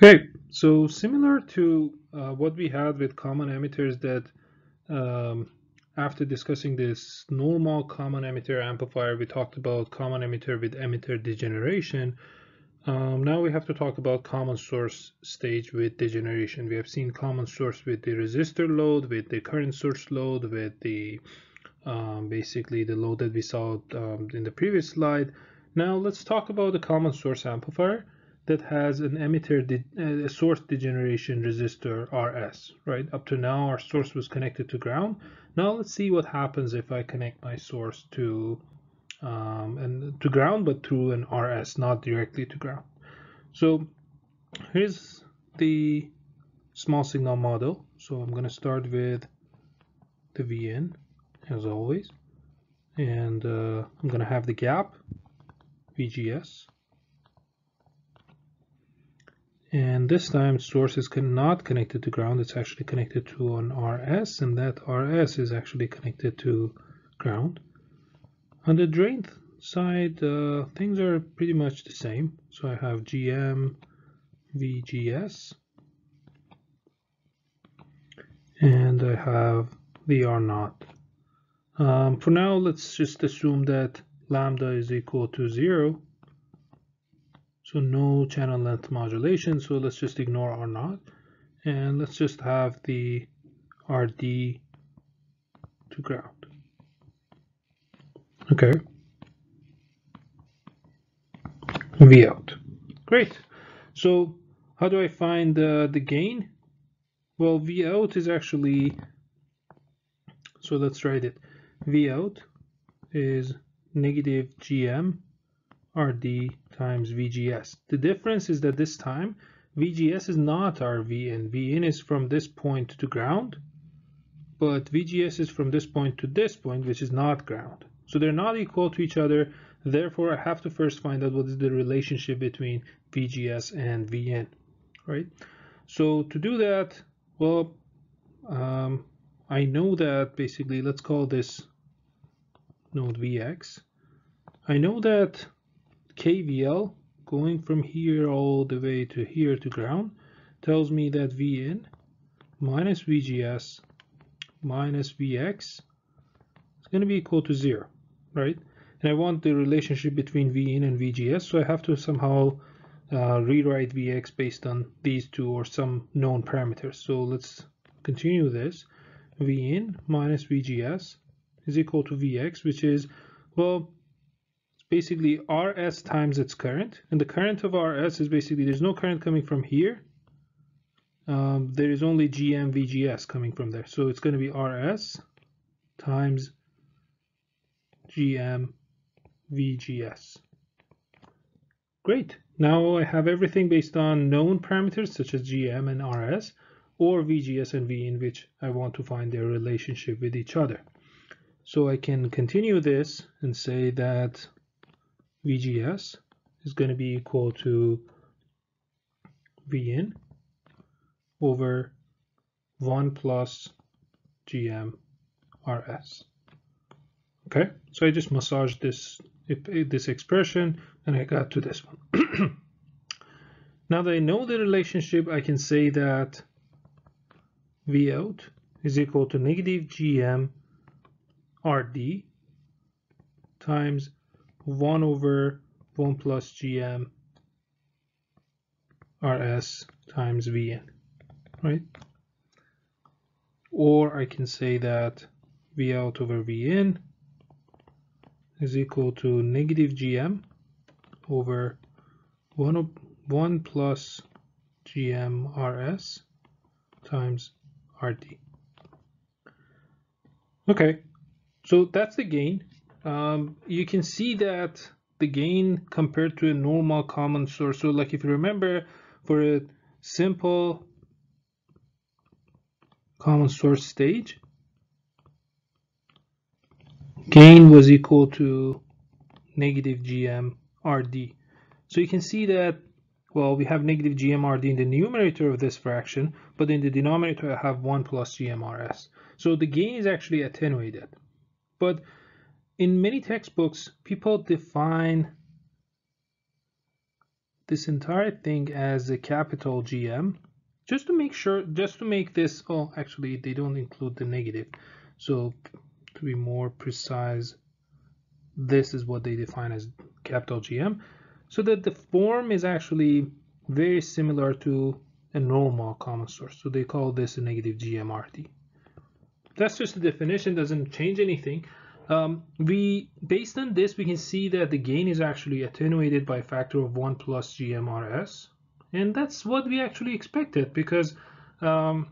Okay, so similar to uh, what we had with common emitters that um, after discussing this normal common emitter amplifier, we talked about common emitter with emitter degeneration. Um, now we have to talk about common source stage with degeneration. We have seen common source with the resistor load, with the current source load, with the um, basically the load that we saw um, in the previous slide. Now let's talk about the common source amplifier that has an emitter, uh, source degeneration resistor RS, right? Up to now, our source was connected to ground. Now let's see what happens if I connect my source to um, and to ground, but through an RS, not directly to ground. So here's the small signal model. So I'm going to start with the VN, as always, and uh, I'm going to have the gap, VGS, and this time source is not connected to ground. It's actually connected to an RS and that RS is actually connected to ground. On the drain side uh, things are pretty much the same. So I have GM VGS and I have the R naught. Um, for now let's just assume that lambda is equal to zero so no channel length modulation. So let's just ignore R naught. And let's just have the RD to ground. Okay. V out. Great. So how do I find uh, the gain? Well, V out is actually, so let's write it. V out is negative GM RD times VGS. The difference is that this time VGS is not our VN. VN is from this point to ground, but VGS is from this point to this point, which is not ground. So they're not equal to each other. Therefore, I have to first find out what is the relationship between VGS and VN, right? So to do that, well, um, I know that basically, let's call this node Vx. I know that KVL going from here all the way to here to ground tells me that Vn minus VGS minus Vx is going to be equal to zero, right? And I want the relationship between Vin and VGS, so I have to somehow uh, rewrite Vx based on these two or some known parameters. So let's continue this. Vin minus VGS is equal to Vx, which is, well, basically RS times its current. And the current of RS is basically, there's no current coming from here. Um, there is only GM VGS coming from there. So it's going to be RS times GM VGS. Great. Now I have everything based on known parameters such as GM and RS or VGS and V in which I want to find their relationship with each other. So I can continue this and say that VGS is going to be equal to Vn over 1 plus GM RS. Okay, so I just massaged this this expression and I got to this one. now that I know the relationship, I can say that V out is equal to negative GM RD times 1 over 1 plus gm rs times vn, right? Or I can say that v out over vn is equal to negative gm over 1, 1 plus gm rs times rd. Okay, so that's the gain um, you can see that the gain compared to a normal common source. So like if you remember for a simple common source stage, gain was equal to negative GM RD. So you can see that, well, we have negative GM RD in the numerator of this fraction, but in the denominator I have 1 plus GM RS. So the gain is actually attenuated. But in many textbooks, people define this entire thing as a capital GM just to make sure, just to make this, oh, actually they don't include the negative. So to be more precise, this is what they define as capital GM. So that the form is actually very similar to a normal common source. So they call this a negative GMRD. That's just the definition, doesn't change anything. Um, we Based on this, we can see that the gain is actually attenuated by a factor of 1 plus GMRS. And that's what we actually expected because um,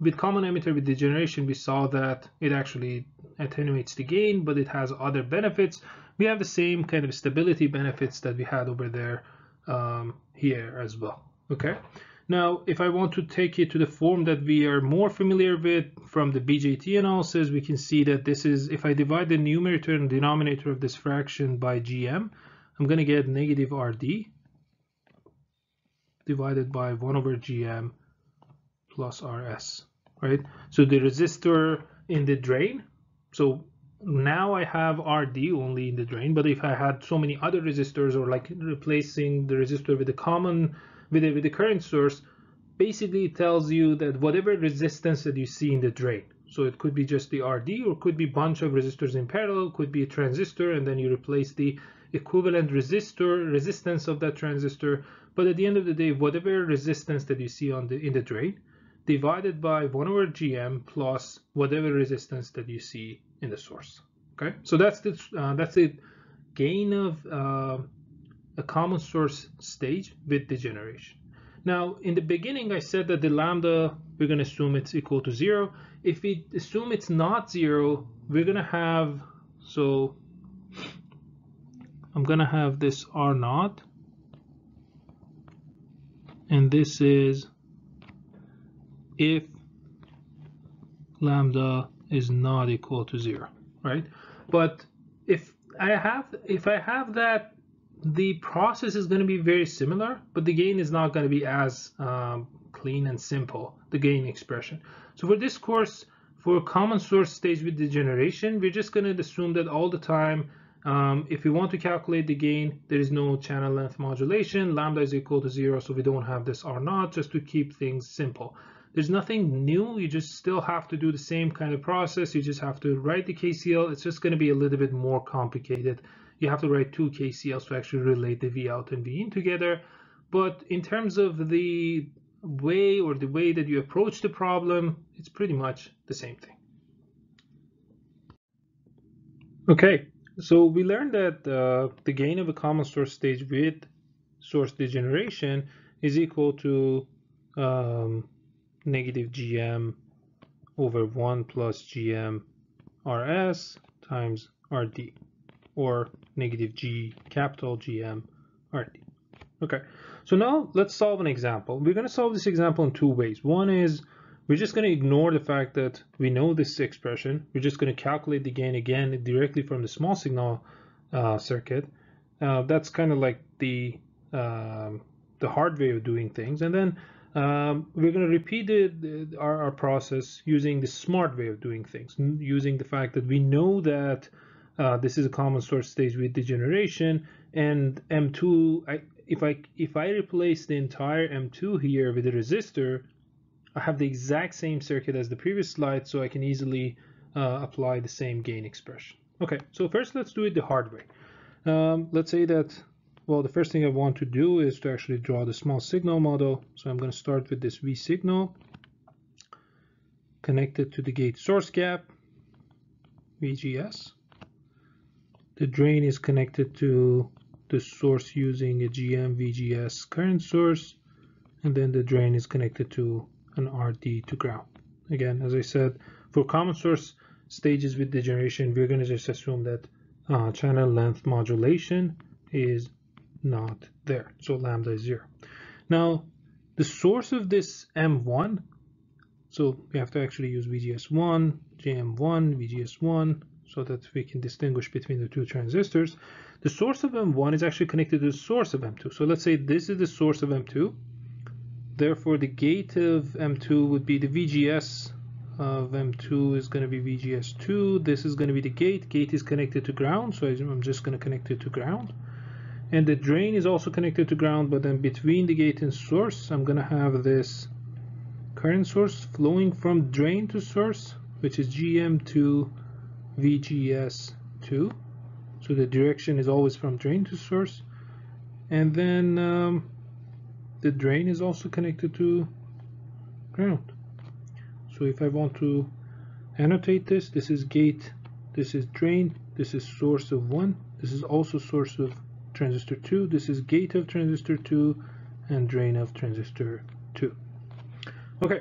with common emitter with degeneration, we saw that it actually attenuates the gain, but it has other benefits. We have the same kind of stability benefits that we had over there um, here as well. Okay. Now, if I want to take it to the form that we are more familiar with from the BJT analysis, we can see that this is, if I divide the numerator and denominator of this fraction by GM, I'm going to get negative RD divided by 1 over GM plus RS, right? So the resistor in the drain, so now I have RD only in the drain, but if I had so many other resistors or like replacing the resistor with a common, with a, with the current source, basically tells you that whatever resistance that you see in the drain, so it could be just the RD or could be bunch of resistors in parallel, could be a transistor, and then you replace the equivalent resistor, resistance of that transistor. But at the end of the day, whatever resistance that you see on the in the drain, divided by 1 over GM plus whatever resistance that you see in the source. Okay, so that's the uh, that's the gain of uh, a common source stage with degeneration. Now, in the beginning, I said that the lambda, we're going to assume it's equal to zero. If we assume it's not zero, we're going to have, so I'm going to have this R naught, and this is if lambda is not equal to zero, right? But if I have if I have that the process is going to be very similar, but the gain is not going to be as um, clean and simple, the gain expression. So for this course, for common source stage with degeneration, we're just going to assume that all the time, um, if we want to calculate the gain, there is no channel length modulation, lambda is equal to zero, so we don't have this R naught, just to keep things simple. There's nothing new, you just still have to do the same kind of process, you just have to write the KCL, it's just going to be a little bit more complicated you have to write two KCLs to actually relate the V out and V in together. But in terms of the way or the way that you approach the problem, it's pretty much the same thing. Okay, so we learned that uh, the gain of a common source stage with source degeneration is equal to um, negative GM over 1 plus GM RS times RD or negative G capital GM RD. Okay, so now let's solve an example. We're going to solve this example in two ways. One is we're just going to ignore the fact that we know this expression. We're just going to calculate the gain again directly from the small signal uh, circuit. Uh, that's kind of like the um, the hard way of doing things. And then um, we're going to repeat the, our, our process using the smart way of doing things, using the fact that we know that uh, this is a common source stage with degeneration and M2 I, if I if I replace the entire M2 here with a resistor I have the exact same circuit as the previous slide so I can easily uh, apply the same gain expression. Okay so first let's do it the hard way. Um, let's say that well the first thing I want to do is to actually draw the small signal model. So I'm going to start with this V signal connected to the gate source gap VGS the drain is connected to the source using a GM VGS current source, and then the drain is connected to an RD to ground. Again, as I said, for common source stages with degeneration, we're going to just assume that uh, channel length modulation is not there. So lambda is zero. Now, the source of this M1, so we have to actually use VGS1, GM1, VGS1, so that we can distinguish between the two transistors. The source of M1 is actually connected to the source of M2. So let's say this is the source of M2. Therefore, the gate of M2 would be the VGS of M2 is going to be VGS2. This is going to be the gate. Gate is connected to ground, so I'm just going to connect it to ground. and the drain is also connected to ground but then between the gate and source I'm gonna have this current source flowing from drain to source which is GM2 VGS2 so the direction is always from drain to source. And then um, the drain is also connected to ground. So if I want to annotate this this is gate this is drain this is source of 1 this is also source of transistor 2 this is gate of transistor 2 and drain of transistor 2 okay.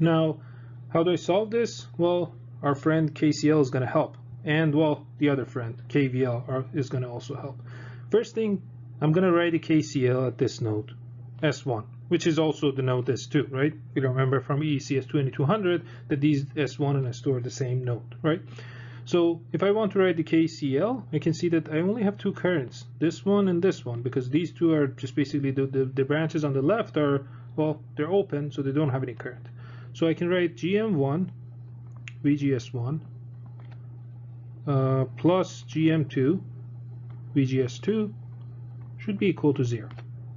Now how do I solve this? Well our friend KCL is going to help. And well the other friend KVL are, is going to also help. First thing I'm going to write a KCL at this node S1 which is also the node S2 right? You remember from EECS 2200 that these S1 and S2 are the same node right? So if I want to write the KCL, I can see that I only have two currents, this one and this one, because these two are just basically the, the, the branches on the left are, well, they're open, so they don't have any current. So I can write GM1, VGS1, uh, plus GM2, VGS2, should be equal to 0.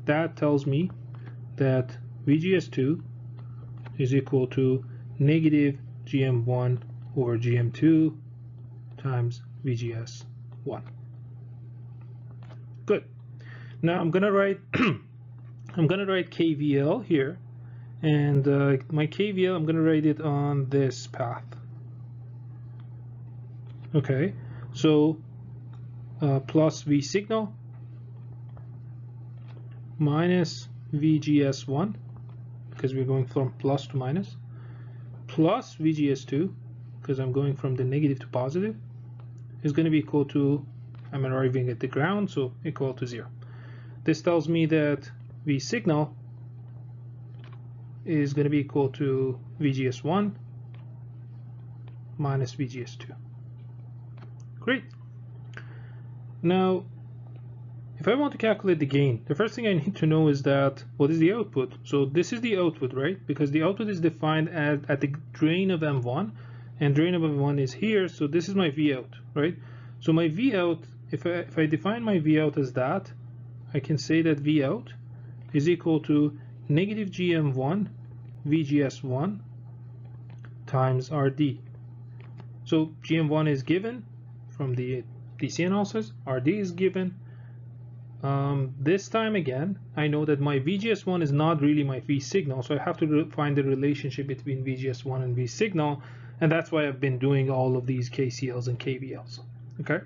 That tells me that VGS2 is equal to negative GM1 over GM2 times VGS 1. Good. Now I'm gonna write I'm gonna write KVL here and uh, my KVL I'm gonna write it on this path. Okay, so uh, plus V signal minus VGS1 because we're going from plus to minus plus VGS2 because I'm going from the negative to positive is going to be equal to, I'm arriving at the ground, so equal to zero. This tells me that V signal is going to be equal to VGS1 minus VGS2. Great. Now, if I want to calculate the gain, the first thing I need to know is that what is the output? So this is the output, right? Because the output is defined at, at the drain of M1 and drain of M1 is here, so this is my V out, right? So my V out, if I, if I define my V out as that, I can say that V out is equal to negative GM1 VGS1 times RD. So GM1 is given from the DC analysis, RD is given. Um, this time again, I know that my VGS1 is not really my V signal, so I have to find the relationship between VGS1 and V signal and that's why I've been doing all of these KCLs and KVLs. Okay.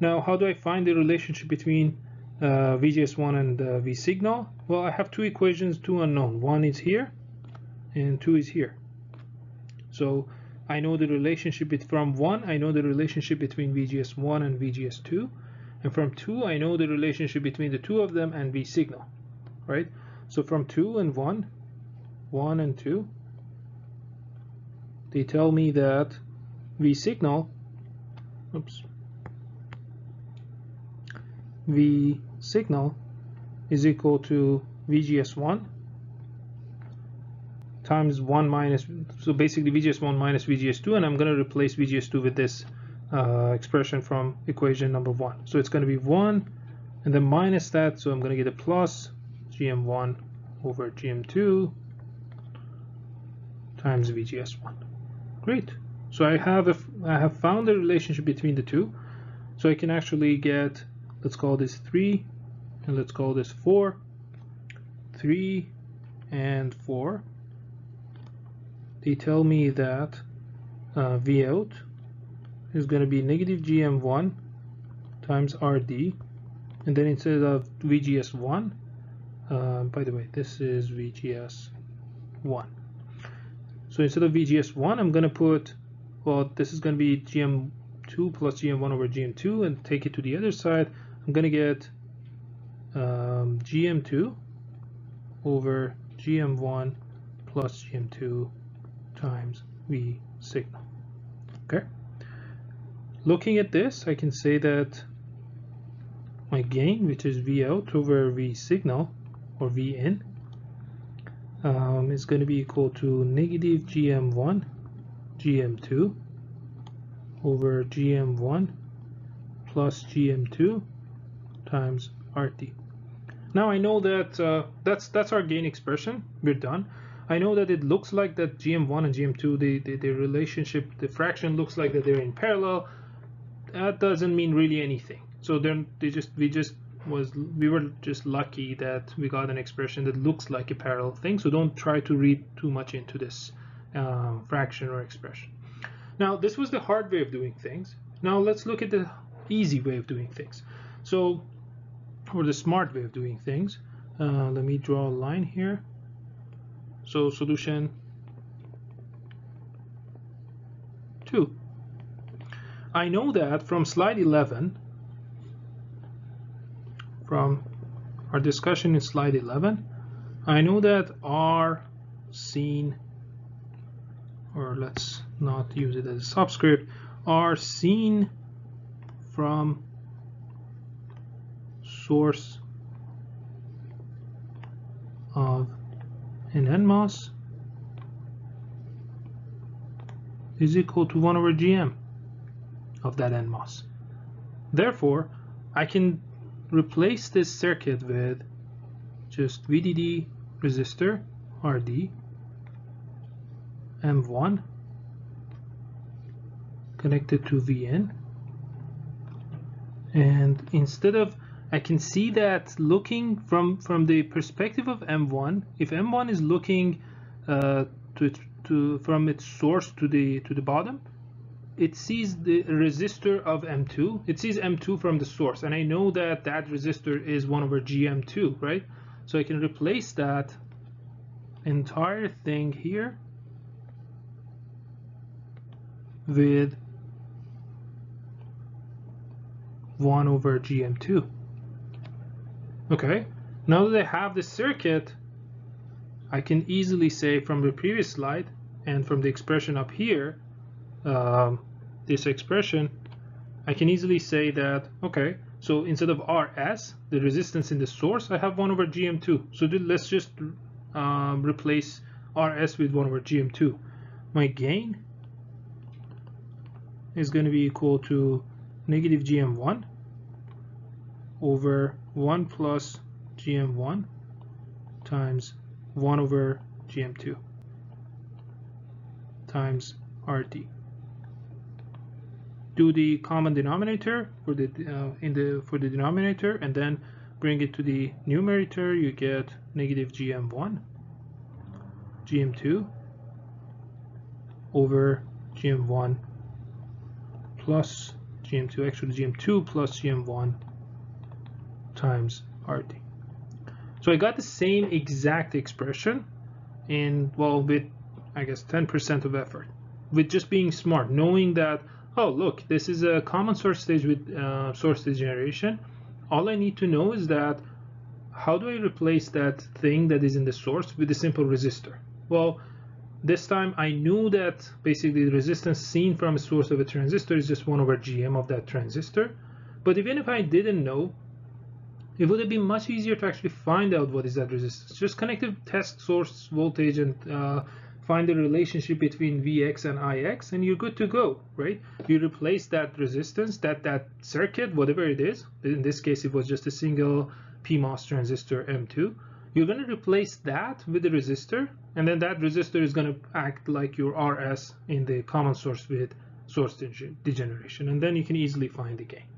Now, how do I find the relationship between uh, VGS1 and uh, V signal? Well, I have two equations, two unknown. One is here, and two is here. So I know the relationship from one, I know the relationship between VGS1 and VGS2, and from two, I know the relationship between the two of them and V signal, right? So from two and one, one and two, they tell me that V signal, oops, V signal is equal to VGS1 times 1 minus, so basically VGS1 minus VGS2, and I'm going to replace VGS2 with this uh, expression from equation number 1. So it's going to be 1 and then minus that, so I'm going to get a plus GM1 over GM2 times VGS1. Great. So I have a, I have found the relationship between the two. So I can actually get, let's call this 3, and let's call this 4. 3 and 4. They tell me that uh, V out is going to be negative GM1 times RD. And then instead of VGS1, uh, by the way, this is VGS1. So instead of VGS1, I'm going to put, well, this is going to be GM2 plus GM1 over GM2 and take it to the other side. I'm going to get um, GM2 over GM1 plus GM2 times V signal. Okay. Looking at this, I can say that my gain, which is V out over V signal or V in, um, is going to be equal to negative gm1 gm2 over gm1 plus gm2 times RD. Now I know that uh, that's that's our gain expression. We're done. I know that it looks like that GM1 and GM2, the, the, the relationship, the fraction looks like that they're in parallel. That doesn't mean really anything. So then they just we just was we were just lucky that we got an expression that looks like a parallel thing. So don't try to read too much into this um, fraction or expression. Now this was the hard way of doing things. Now let's look at the easy way of doing things. So or the smart way of doing things. Uh, let me draw a line here. So solution 2. I know that from slide 11, from our discussion in slide 11, I know that R seen, or let's not use it as a subscript, R seen from source of an NMOS is equal to 1 over GM of that NMOS. Therefore, I can replace this circuit with just VDD resistor RD M1 connected to VN and instead of I can see that looking from from the perspective of M1, if M1 is looking uh, to, to from its source to the to the bottom, it sees the resistor of M2. It sees M2 from the source, and I know that that resistor is 1 over GM2, right? So I can replace that entire thing here with 1 over GM2. Okay, now that I have the circuit, I can easily say from the previous slide and from the expression up here, um, this expression, I can easily say that, okay, so instead of RS, the resistance in the source, I have 1 over GM2. So let's just um, replace RS with 1 over GM2. My gain is going to be equal to negative GM1 over 1 plus gm1 times 1 over gm2 times RD. Do the common denominator for the uh, in the for the denominator and then bring it to the numerator. You get negative gm1 gm2 over gm1 plus gm2 actually gm2 plus gm1 times RD. So I got the same exact expression and well, with, I guess, 10% of effort. With just being smart, knowing that, oh, look, this is a common source stage with uh, source stage generation. All I need to know is that how do I replace that thing that is in the source with a simple resistor? Well, this time I knew that basically the resistance seen from a source of a transistor is just 1 over gm of that transistor. But even if I didn't know, it would have been much easier to actually find out what is that resistance. Just connect the test source voltage and uh, find the relationship between Vx and Ix and you're good to go, right? You replace that resistance, that, that circuit, whatever it is. In this case, it was just a single PMOS transistor M2. You're going to replace that with the resistor and then that resistor is going to act like your RS in the common source with source degeneration and then you can easily find the gain.